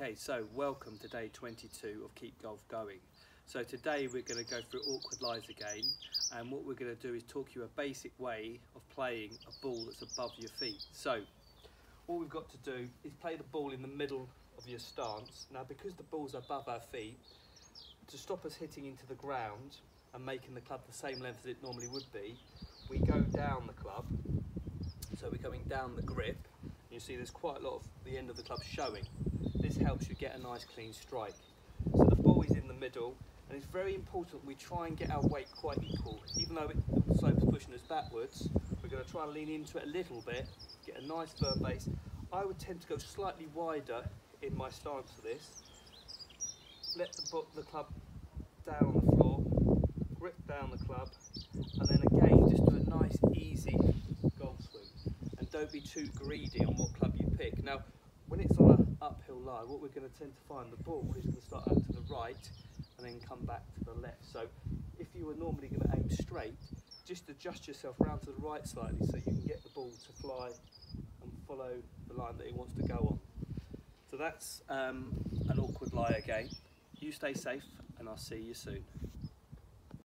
Okay, so welcome to day 22 of Keep Golf Going. So today we're going to go through awkward lies again and what we're going to do is talk you a basic way of playing a ball that's above your feet. So all we've got to do is play the ball in the middle of your stance. Now because the ball's above our feet, to stop us hitting into the ground and making the club the same length as it normally would be, we go down the club. So we're going down the grip. You see there's quite a lot of the end of the club showing. This helps you get a nice clean strike. So the ball is in the middle and it's very important we try and get our weight quite equal. Even though it, the slope is pushing us backwards, we're going to try and lean into it a little bit, get a nice firm base. I would tend to go slightly wider in my stance for this. Let the, the club down on the floor, grip down the club, and then again just do a nice easy golf swing. And don't be too greedy on what club you pick. Now, when it's on what we're going to tend to find, the ball is going to start out to the right and then come back to the left. So if you were normally going to aim straight, just adjust yourself round to the right slightly so you can get the ball to fly and follow the line that it wants to go on. So that's um, an awkward lie again. You stay safe and I'll see you soon.